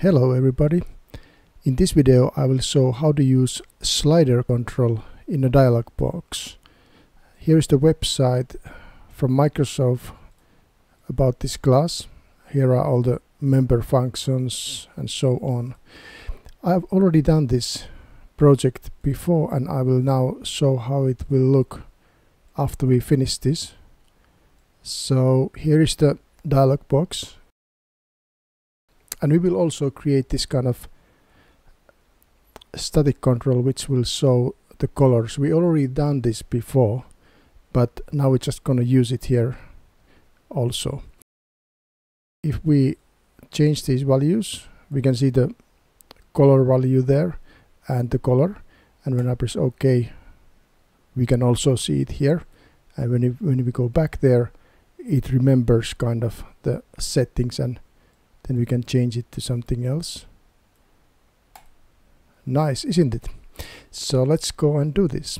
Hello everybody. In this video I will show how to use slider control in a dialog box. Here is the website from Microsoft about this class. Here are all the member functions and so on. I've already done this project before and I will now show how it will look after we finish this. So here is the dialog box and we will also create this kind of static control which will show the colors. We already done this before but now we're just gonna use it here also. If we change these values we can see the color value there and the color. And when I press OK we can also see it here. And when, it, when we go back there it remembers kind of the settings and then we can change it to something else. Nice isn't it? So let's go and do this.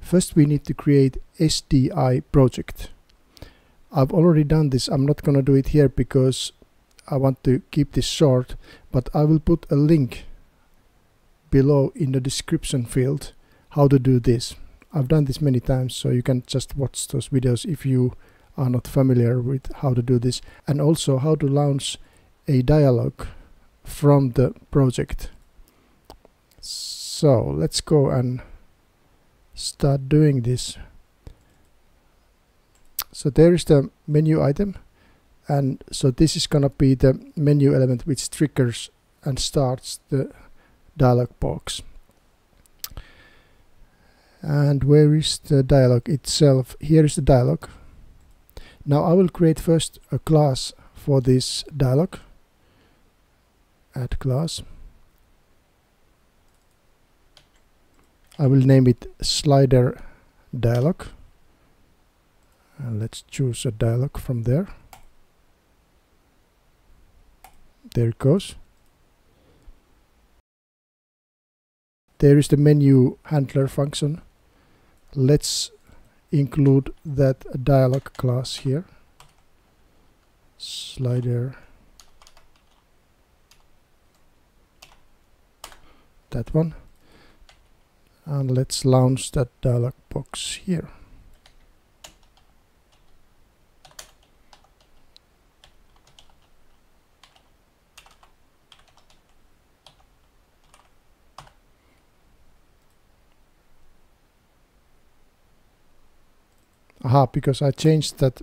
First we need to create SDI project. I've already done this. I'm not gonna do it here because I want to keep this short but I will put a link below in the description field how to do this I've done this many times so you can just watch those videos if you are not familiar with how to do this. And also how to launch a dialog from the project. So let's go and start doing this. So there is the menu item and so this is gonna be the menu element which triggers and starts the dialog box and where is the dialog itself? Here is the dialog now I will create first a class for this dialog add class. I will name it slider dialog and let's choose a dialog from there. There it goes. There is the menu handler function let's include that dialog class here. Slider. That one. And let's launch that dialog box here aha because I changed that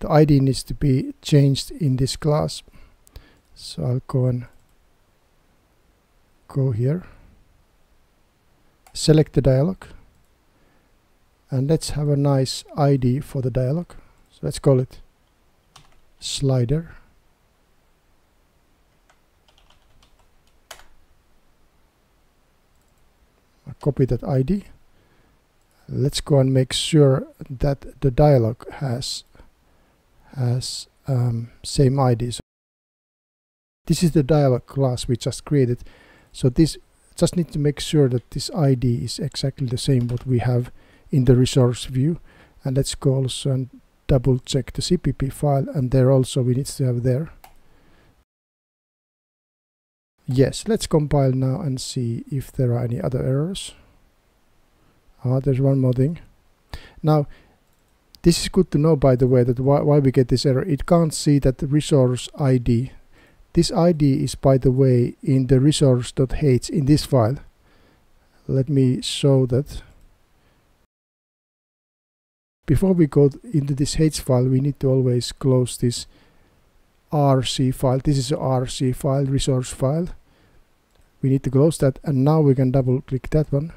the ID needs to be changed in this class. So I'll go and go here. Select the dialog. And let's have a nice ID for the dialog. So let's call it slider. I'll copy that ID let's go and make sure that the dialog has has um, same IDs. This is the dialog class we just created. So this just need to make sure that this ID is exactly the same what we have in the resource view. And let's go also and double check the CPP file and there also we need to have there. Yes, let's compile now and see if there are any other errors. Ah, there's one more thing. Now, this is good to know, by the way, that why, why we get this error. It can't see that the resource ID. This ID is, by the way, in the resource.h in this file. Let me show that. Before we go into this h file, we need to always close this rc file. This is a rc file, resource file. We need to close that, and now we can double click that one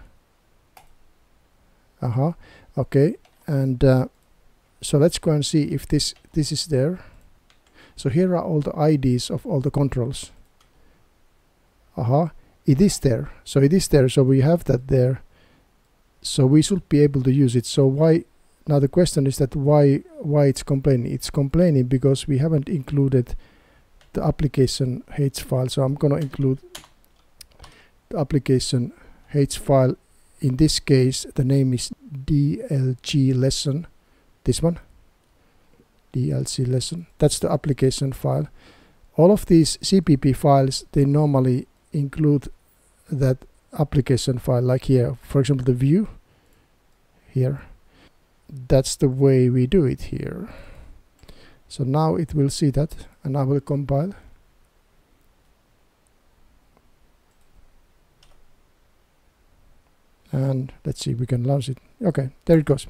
uh-huh. Okay. And uh, so let's go and see if this this is there. So here are all the IDs of all the controls. Uh-huh. It is there. So it is there. So we have that there. So we should be able to use it. So why now the question is that why why it's complaining? It's complaining because we haven't included the application h file. So I'm gonna include the application h file in this case the name is DLG lesson this one DLG lesson. That's the application file. All of these CPP files, they normally include that application file like here. For example, the view here. That's the way we do it here. So now it will see that and I will compile. And let's see, if we can launch it. Okay, there it goes.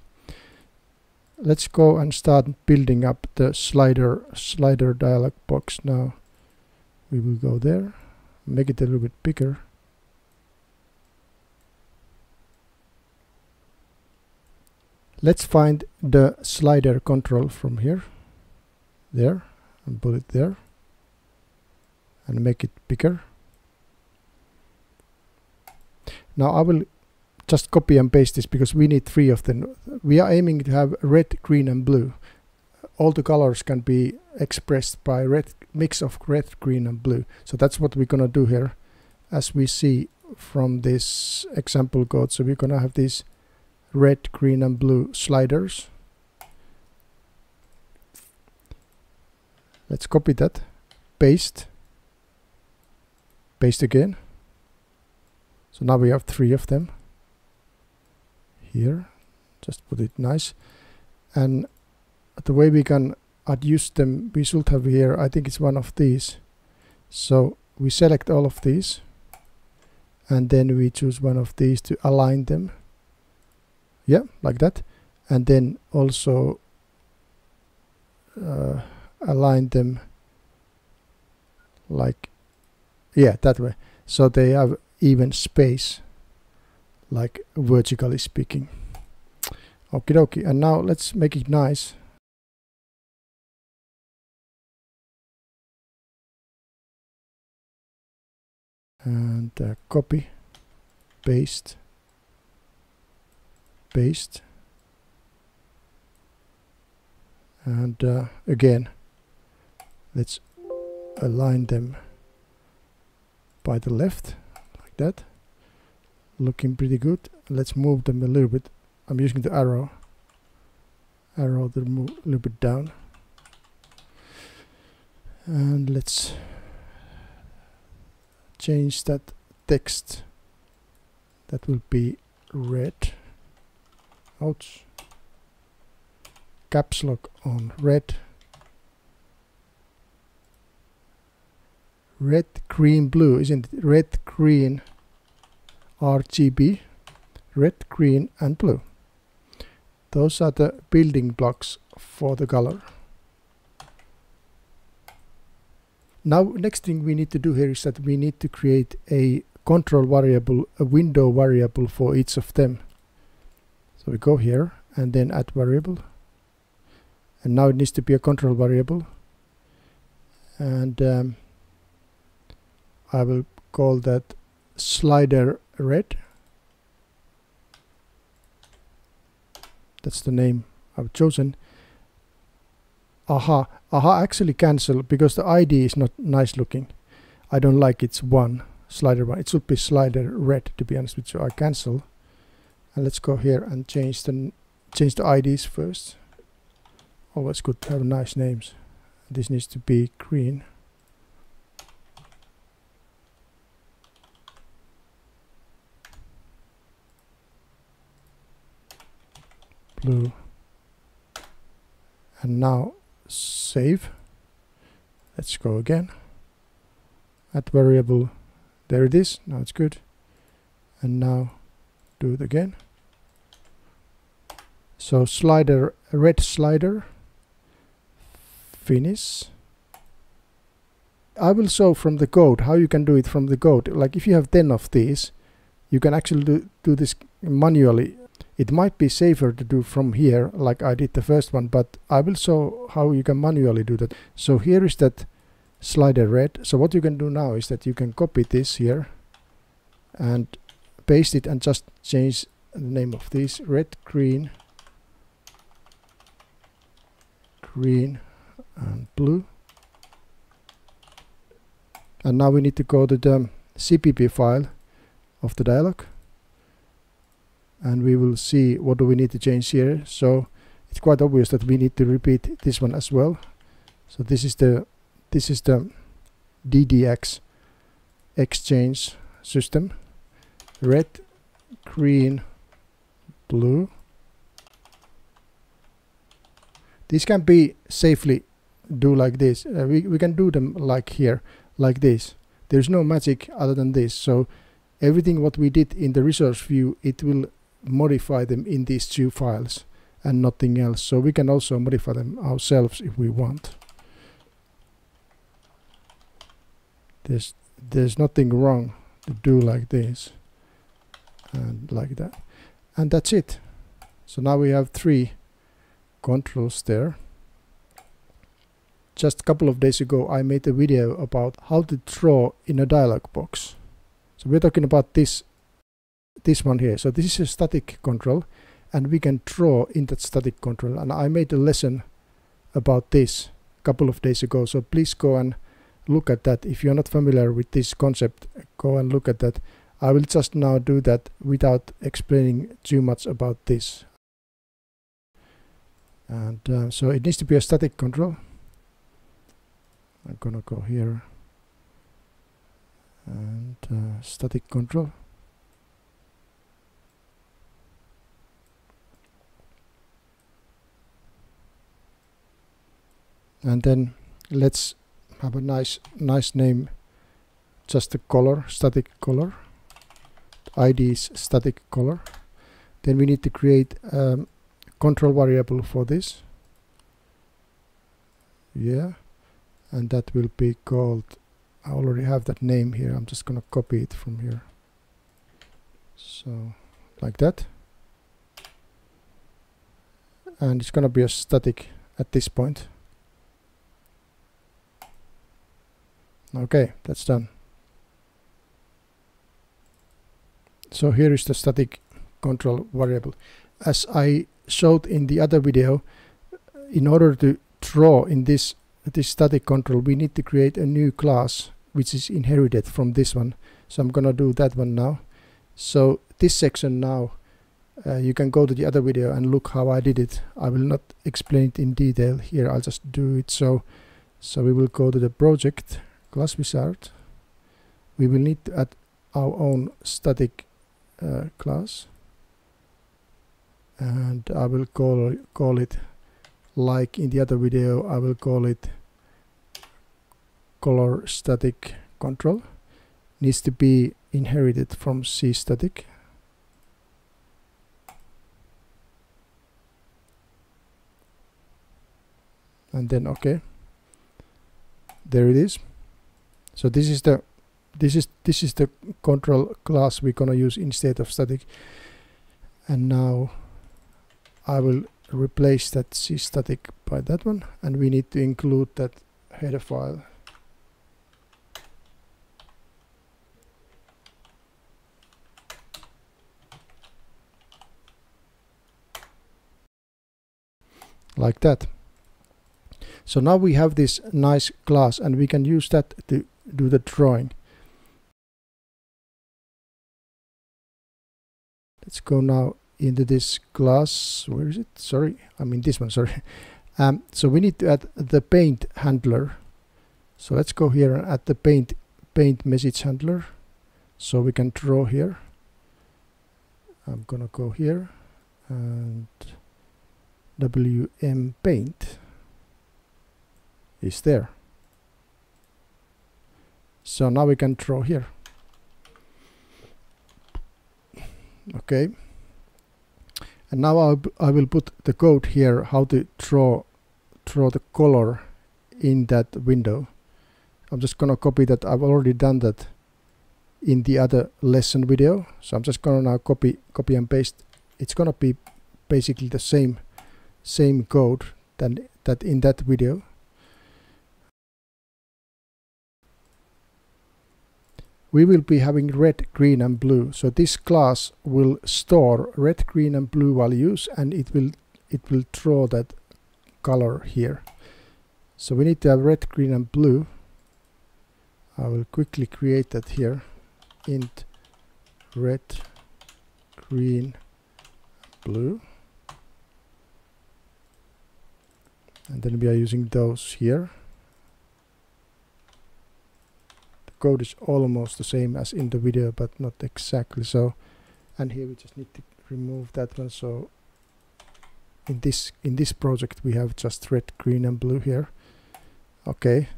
Let's go and start building up the slider slider dialog box. Now we will go there. Make it a little bit bigger. Let's find the slider control from here there and put it there and make it bigger. Now I will just copy and paste this because we need three of them. We are aiming to have red, green and blue. All the colors can be expressed by red mix of red, green and blue. So that's what we're gonna do here as we see from this example code. So we're gonna have these red, green and blue sliders. Let's copy that, paste, paste again. So now we have three of them here. Just put it nice. And the way we can adjust them we should have here I think it's one of these. So we select all of these and then we choose one of these to align them. Yeah like that. And then also uh, align them like yeah that way. So they have even space like vertically speaking. Okie dokie, and now let's make it nice. And uh, copy, paste, paste. And uh, again, let's align them by the left, like that looking pretty good. Let's move them a little bit. I'm using the arrow. Arrow to move a little bit down. And let's change that text. That will be red. Ouch. Caps lock on red. Red green blue isn't it? Red green RGB, red, green and blue. Those are the building blocks for the color. Now next thing we need to do here is that we need to create a control variable, a window variable for each of them. So we go here and then add variable and now it needs to be a control variable and um, I will call that slider red. That's the name I've chosen. Aha aha actually cancel because the ID is not nice looking. I don't like it's one slider one it should be slider red to be honest with you. I cancel and let's go here and change the change the IDs first. Always good to have nice names. This needs to be green blue. And now save. Let's go again. Add variable there it is now it's good. And now do it again. So slider red slider. Finish. I will show from the code how you can do it from the code. Like if you have 10 of these you can actually do, do this manually it might be safer to do from here like I did the first one, but I will show how you can manually do that. So here is that slider red. So what you can do now is that you can copy this here and paste it and just change the name of this red, green, green and blue. And now we need to go to the um, CPP file of the dialog and we will see what do we need to change here. So it's quite obvious that we need to repeat this one as well. So this is the this is the DDX exchange system. Red green blue. These can be safely do like this. Uh, we, we can do them like here like this. There's no magic other than this. So everything what we did in the resource view it will modify them in these two files and nothing else. So we can also modify them ourselves if we want. There's there's nothing wrong to do like this and like that. And that's it. So now we have three controls there. Just a couple of days ago I made a video about how to draw in a dialog box. So we're talking about this this one here. So this is a static control and we can draw in that static control. And I made a lesson about this a couple of days ago. So please go and look at that. If you're not familiar with this concept go and look at that. I will just now do that without explaining too much about this. And uh, so it needs to be a static control. I'm gonna go here. And uh, static control and then let's have a nice nice name. Just a color static color. Id is static color. Then we need to create um, control variable for this. Yeah. And that will be called I already have that name here. I'm just gonna copy it from here. So like that. And it's gonna be a static at this point okay that's done. So here is the static control variable. As I showed in the other video in order to draw in this this static control we need to create a new class which is inherited from this one. So I'm gonna do that one now. So this section now uh, you can go to the other video and look how I did it. I will not explain it in detail here. I'll just do it so so we will go to the project class wizard we will need to add our own static uh, class and I will call call it like in the other video I will call it color static control. Needs to be inherited from C static. And then okay. There it is so this is the this is this is the control class we're gonna use instead of static. And now I will replace that C static by that one and we need to include that header file. Like that. So now we have this nice class and we can use that to do the drawing. Let's go now into this class. Where is it? Sorry, I mean this one, sorry. Um, so we need to add the paint handler. So let's go here and add the paint paint message handler. So we can draw here. I'm gonna go here and WM paint is there. So now we can draw here. Okay. And now I'll, I will put the code here how to draw draw the color in that window. I'm just gonna copy that. I've already done that in the other lesson video. So I'm just gonna now copy copy and paste. It's gonna be basically the same same code than that in that video. We will be having red, green and blue. So this class will store red, green and blue values and it will it will draw that color here. So we need to have red, green and blue. I will quickly create that here. int red, green, blue. and then we are using those here the code is almost the same as in the video but not exactly so. And here we just need to remove that one. So in this in this project we have just red green and blue here. Okay.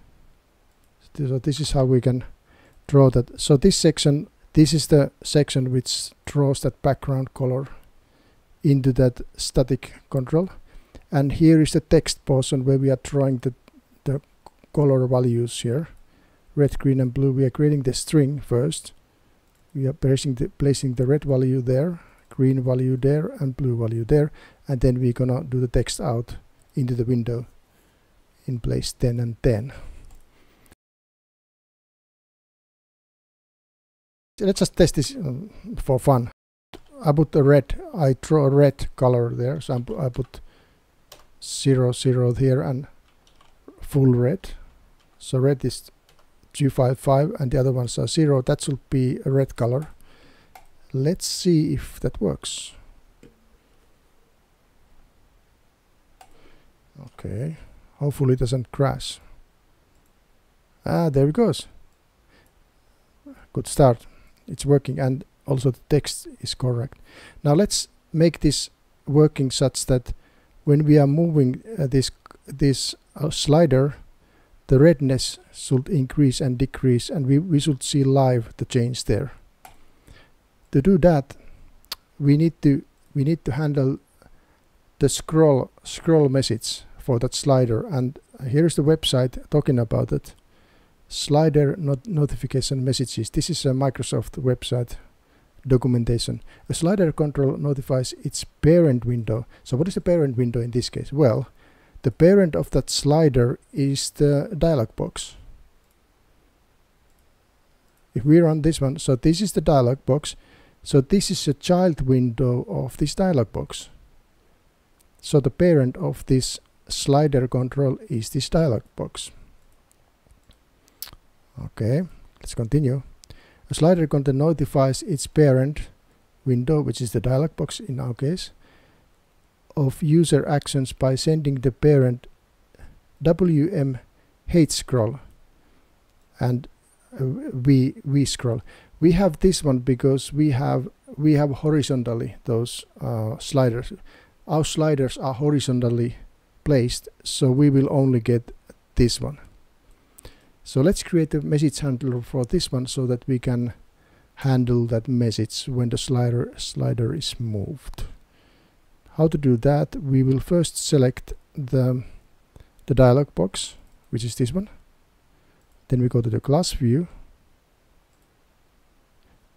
So this is how we can draw that. So this section this is the section which draws that background color into that static control. And here is the text portion where we are drawing the, the color values here red green and blue. We are creating the string first. We are placing the, placing the red value there green value there and blue value there. And then we're gonna do the text out into the window in place 10 and 10 let's just test this um, for fun. I put a red I draw a red color there. So I put zero zero here and full red. So red is 255 and the other ones are zero that should be a red color. Let's see if that works. Okay hopefully it doesn't crash. Ah there it goes. Good start. It's working and also the text is correct. Now let's make this working such that when we are moving uh, this this uh, slider the redness should increase and decrease and we, we should see live the change there to do that we need to we need to handle the scroll scroll message for that slider and here's the website talking about it slider not notification messages this is a Microsoft website documentation. A slider control notifies its parent window. So what is the parent window in this case? Well, the parent of that slider is the dialog box. If we run this one, so this is the dialog box. So this is a child window of this dialog box. So the parent of this slider control is this dialog box. Okay, let's continue. A slider content notifies its parent window, which is the dialog box in our case, of user actions by sending the parent WM H scroll and uh, v v scroll. We have this one because we have we have horizontally those uh, sliders. Our sliders are horizontally placed, so we will only get this one. So let's create a message handler for this one so that we can handle that message when the slider slider is moved. How to do that? We will first select the the dialog box, which is this one. Then we go to the class view,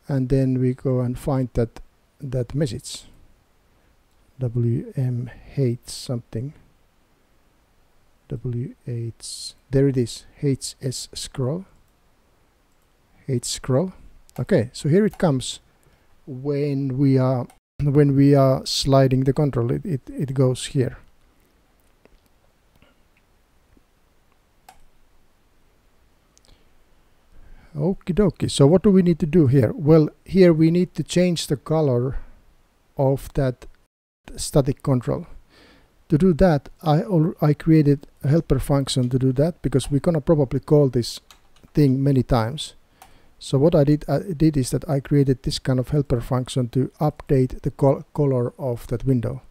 and then we go and find that that message. WM hates something. W8 there it is HS scroll H scroll okay so here it comes when we are when we are sliding the control it, it, it goes here Okie dokie. So what do we need to do here? Well, here we need to change the color of that static control to do that I, I created a helper function to do that because we're gonna probably call this thing many times so what I did I did is that I created this kind of helper function to update the col color of that window.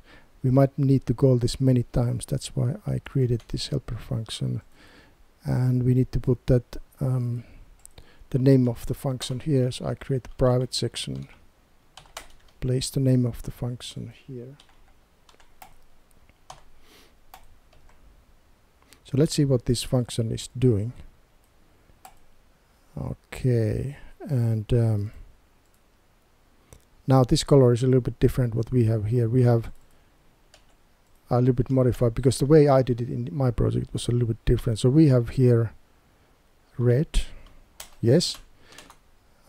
We might need to call this many times. That's why I created this helper function. And we need to put that um, the name of the function here. So I create a private section place the name of the function here. So let's see what this function is doing. Okay, and um, now this color is a little bit different what we have here. We have a little bit modified because the way I did it in my project was a little bit different. So we have here red, yes.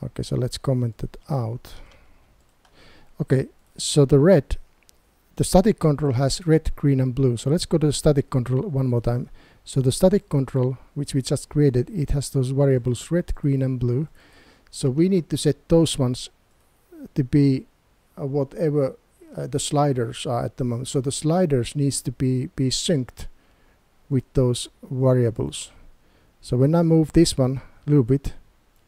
Okay, so let's comment it out. Okay, so the red, the static control has red, green and blue. So let's go to the static control one more time. So the static control, which we just created, it has those variables red, green and blue. So we need to set those ones to be uh, whatever uh, the sliders are at the moment. So the sliders needs to be, be synced with those variables. So when I move this one a little bit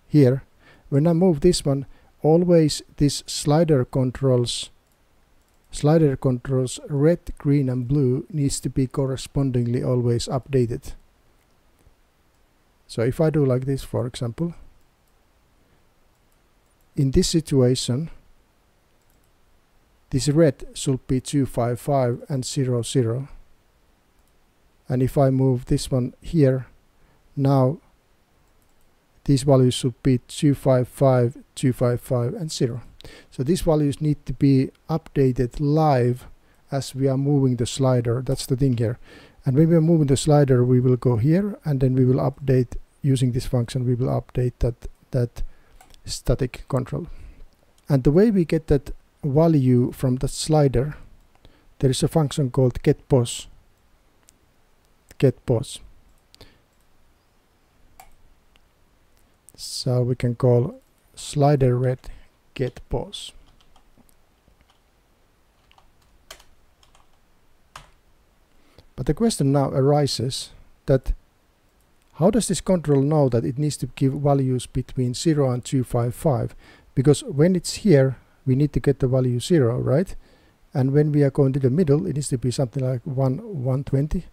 here, when I move this one, always this slider controls slider controls red, green and blue needs to be correspondingly always updated. So if I do like this for example, in this situation this red should be 255 and 0 0 and if I move this one here now these values should be 255 255 and 0 so these values need to be updated live as we are moving the slider. That's the thing here. And when we are moving the slider we will go here and then we will update using this function. We will update that that static control. And the way we get that value from the slider there is a function called getPos. getPos. So we can call slider red getPos but the question now arises that how does this control know that it needs to give values between 0 and 255 because when it's here we need to get the value 0 right? And when we are going to the middle it needs to be something like 1 120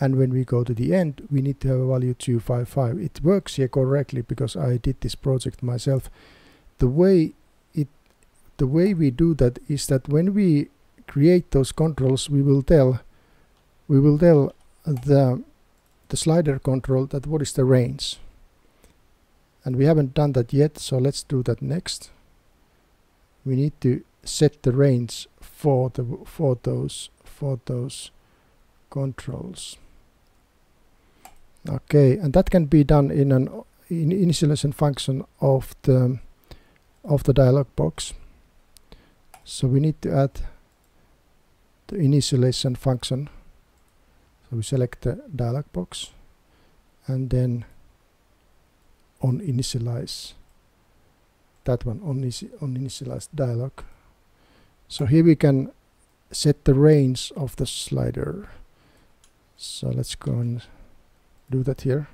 and when we go to the end we need to have a value 255 it works here correctly because I did this project myself. The way the way we do that is that when we create those controls we will tell we will tell the the slider control that what is the range. And we haven't done that yet so let's do that next. We need to set the range for the for those for those controls. Okay and that can be done in an in initialization function of the of the dialog box so we need to add the initialization function. So we select the dialog box and then on initialize that one on, on initialize dialog. So here we can set the range of the slider. So let's go and do that here.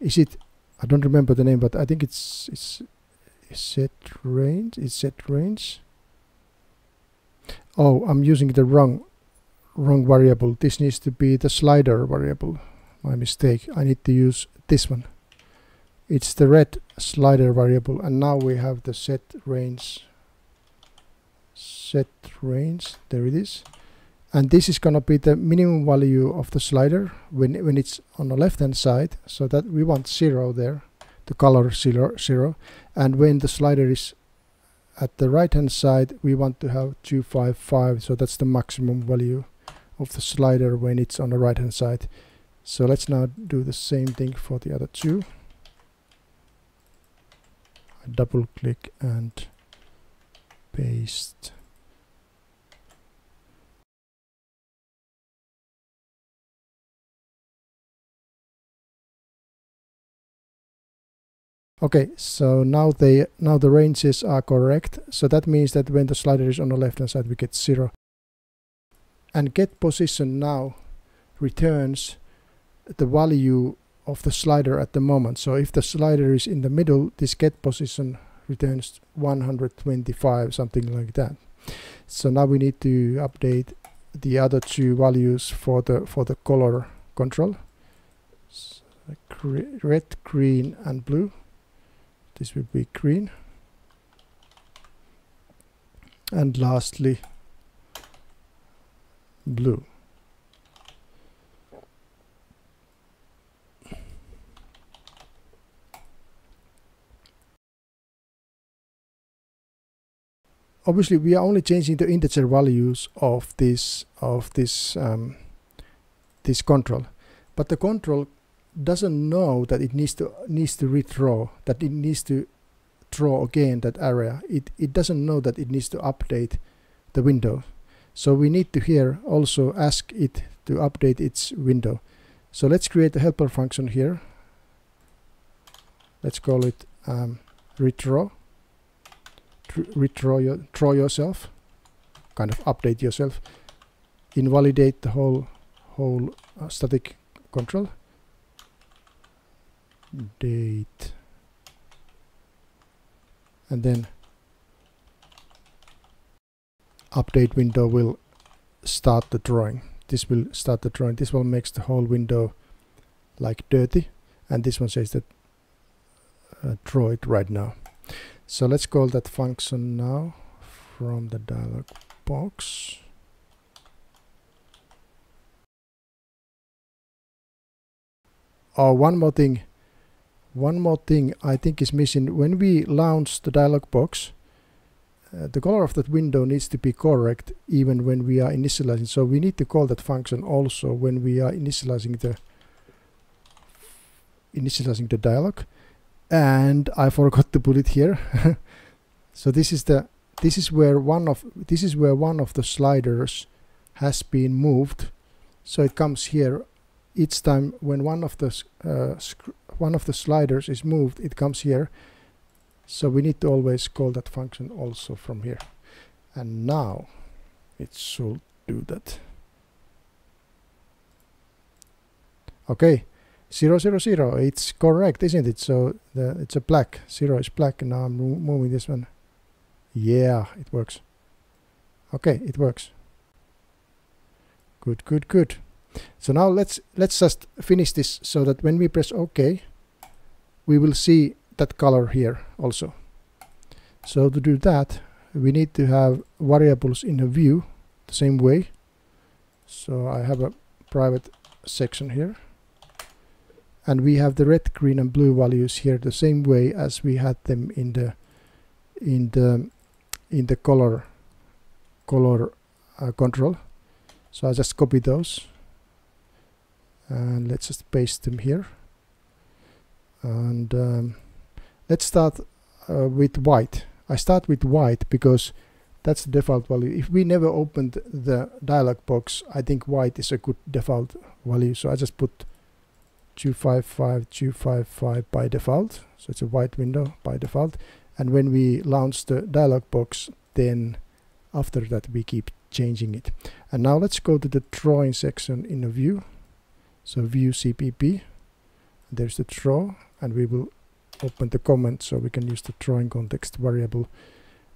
Is it I don't remember the name but I think it's it's, it's set range it's set range. Oh I'm using the wrong wrong variable. This needs to be the slider variable. My mistake. I need to use this one. It's the red slider variable and now we have the set range. Set range. There it is. And this is going to be the minimum value of the slider when when it's on the left hand side so that we want zero there the color zero zero. And when the slider is at the right hand side we want to have 255 so that's the maximum value of the slider when it's on the right hand side. So let's now do the same thing for the other two. I double click and paste Okay, so now they now the ranges are correct. So that means that when the slider is on the left hand side, we get zero. And get position now returns the value of the slider at the moment. So if the slider is in the middle, this get position returns 125, something like that. So now we need to update the other two values for the for the color control. So red, green, and blue this will be green. And lastly blue. Obviously we are only changing the integer values of this of this um, this control. But the control doesn't know that it needs to needs to redraw that it needs to draw again that area. It it doesn't know that it needs to update the window. So we need to here also ask it to update its window. So let's create a helper function here. Let's call it um, redraw. Redraw your draw yourself. Kind of update yourself. Invalidate the whole whole uh, static control date. And then update window will start the drawing. This will start the drawing. This one makes the whole window like dirty and this one says that uh, draw it right now. So let's call that function now from the dialog box. Oh one more thing one more thing I think is missing. When we launch the dialog box uh, the color of that window needs to be correct even when we are initializing. So we need to call that function also when we are initializing the initializing the dialog. And I forgot to put it here. So this is the this is where one of this is where one of the sliders has been moved. So it comes here. Each time when one of the uh, one of the sliders is moved it comes here so we need to always call that function also from here. And now it should do that. Okay, 000, it's correct, isn't it? So the, it's a black, 0 is black, and now I'm moving this one. Yeah, it works. Okay, it works. Good, good, good. So now let's let's just finish this so that when we press OK, we will see that color here also. So to do that, we need to have variables in a view the same way. So I have a private section here. And we have the red, green and blue values here the same way as we had them in the in the in the color color uh, control. So I just copy those and let's just paste them here. And um, let's start uh, with white. I start with white because that's the default value. If we never opened the dialog box I think white is a good default value. So I just put 255 255 by default. So it's a white window by default. And when we launch the dialog box then after that we keep changing it. And now let's go to the drawing section in a view so view CPP there's the draw and we will open the comment so we can use the drawing context variable.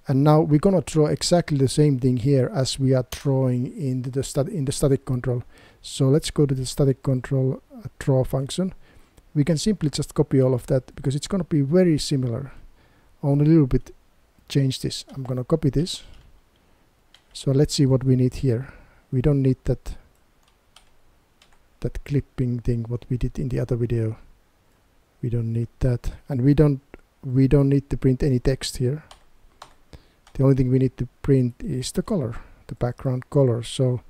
And now we're gonna draw exactly the same thing here as we are drawing in the stat in the static control. So let's go to the static control uh, draw function. We can simply just copy all of that because it's gonna be very similar only a little bit change this. I'm gonna copy this. So let's see what we need here. We don't need that that clipping thing what we did in the other video. We don't need that. And we don't we don't need to print any text here. The only thing we need to print is the color the background color. So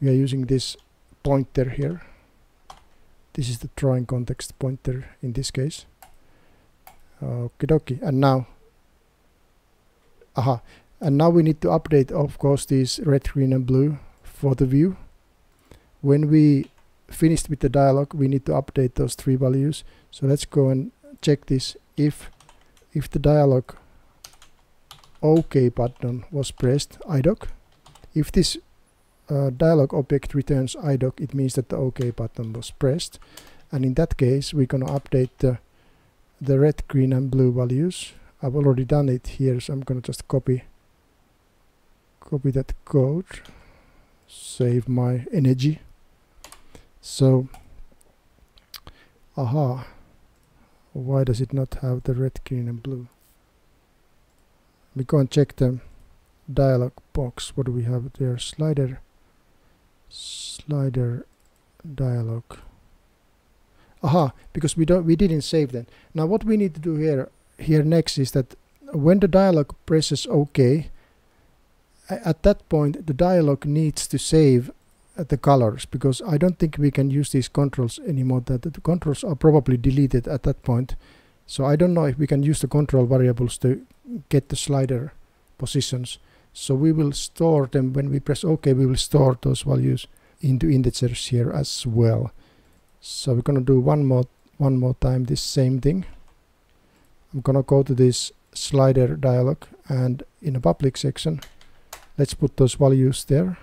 we are using this pointer here. This is the drawing context pointer in this case. Okay dokie and now aha. And now we need to update of course these red green and blue for the view. When we finished with the dialog we need to update those three values. So let's go and check this. If if the dialog OK button was pressed IDOK if this uh, dialog object returns IDOK it means that the OK button was pressed. And in that case we're gonna update the the red green and blue values. I've already done it here so I'm gonna just copy copy that code. Save my energy so aha why does it not have the red green and blue? We go and check the dialog box. What do we have there? Slider slider dialog. Aha because we don't we didn't save that. Now what we need to do here here next is that when the dialog presses ok at that point the dialog needs to save the colors because I don't think we can use these controls anymore that the controls are probably deleted at that point. So I don't know if we can use the control variables to get the slider positions. So we will store them. When we press OK we will store those values into integers here as well. So we're gonna do one more one more time this same thing. I'm gonna go to this slider dialog and in a public section let's put those values there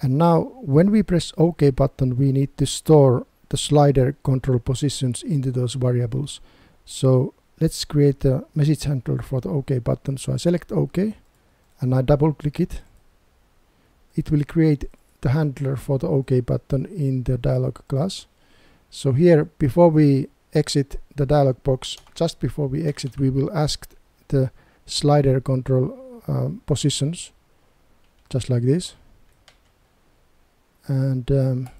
and now when we press OK button we need to store the slider control positions into those variables. So let's create a message handler for the OK button. So I select OK and I double click it. It will create the handler for the OK button in the dialog class. So here before we exit the dialog box, just before we exit we will ask the slider control um, positions just like this and um,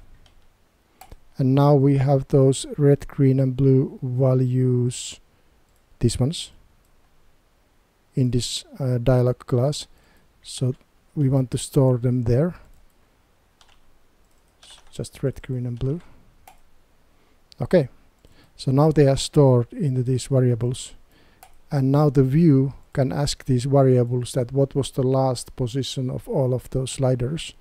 and now we have those red green and blue values these ones in this uh, dialog class. So we want to store them there. Just red green and blue. Okay. So now they are stored into these variables. And now the view can ask these variables that what was the last position of all of those sliders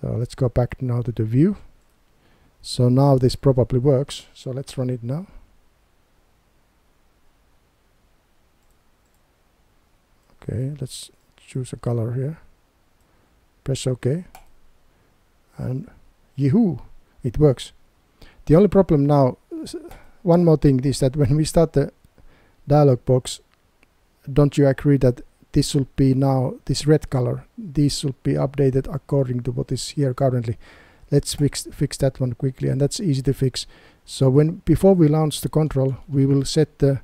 so let's go back now to the view. So now this probably works. So let's run it now. Okay, let's choose a color here. Press OK. And yahoo! It works. The only problem now, one more thing is that when we start the dialog box, don't you agree that this will be now this red color this will be updated according to what is here currently. Let's fix fix that one quickly and that's easy to fix. So when before we launch the control we will set the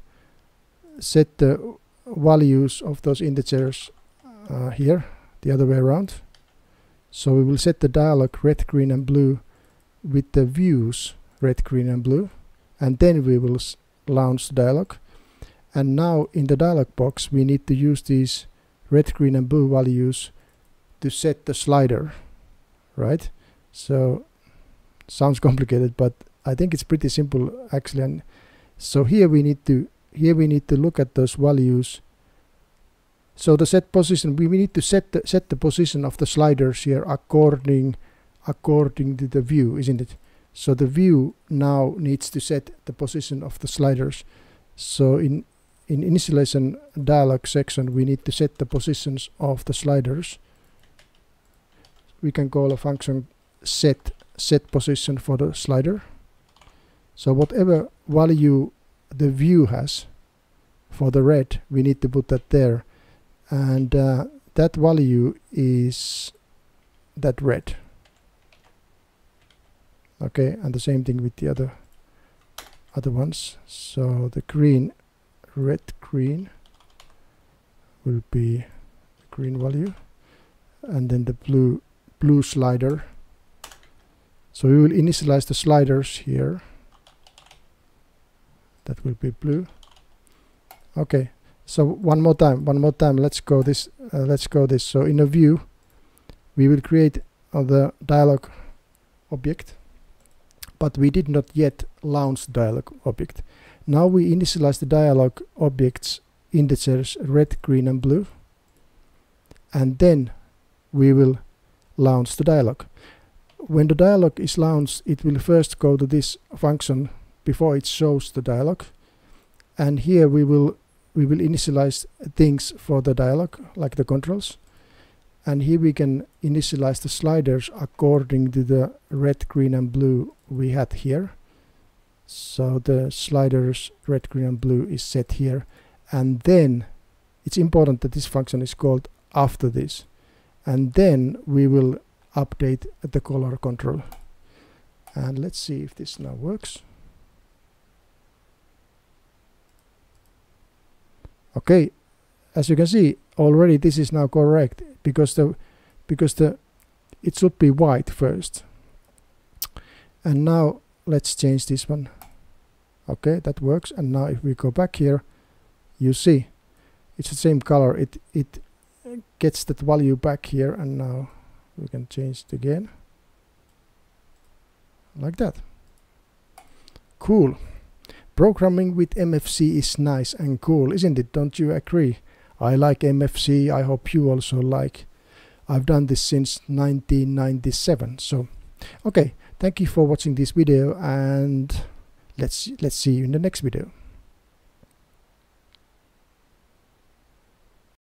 set the values of those integers uh, here the other way around. So we will set the dialog red green and blue with the views red green and blue and then we will launch the dialog and now in the dialog box we need to use these red green and blue values to set the slider right? So sounds complicated but I think it's pretty simple actually. And so here we need to here we need to look at those values. So the set position we, we need to set the set the position of the sliders here according according to the view isn't it? So the view now needs to set the position of the sliders. So in in initialization dialog section we need to set the positions of the sliders. We can call a function set set position for the slider. So whatever value the view has for the red we need to put that there. And uh, that value is that red. Okay and the same thing with the other other ones. So the green red green will be green value and then the blue blue slider. So we will initialize the sliders here. That will be blue. Okay so one more time one more time let's go this uh, let's go this. So in a view we will create uh, the dialog object but we did not yet launch dialog object now we initialize the dialog objects integers red, green and blue. And then we will launch the dialog. When the dialog is launched it will first go to this function before it shows the dialog and here we will we will initialize things for the dialog like the controls. And here we can initialize the sliders according to the red, green and blue we had here so the sliders red green and blue is set here. And then it's important that this function is called after this. And then we will update the color control. And let's see if this now works. Okay as you can see already this is now correct because the because the it should be white first. And now let's change this one okay that works. And now if we go back here you see it's the same color. It it gets that value back here. And now we can change it again. Like that. Cool. Programming with MFC is nice and cool isn't it? Don't you agree? I like MFC I hope you also like. I've done this since 1997 so okay. Thank you for watching this video and let's let's see you in the next video